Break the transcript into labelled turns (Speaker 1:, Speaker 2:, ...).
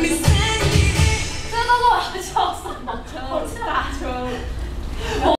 Speaker 1: please.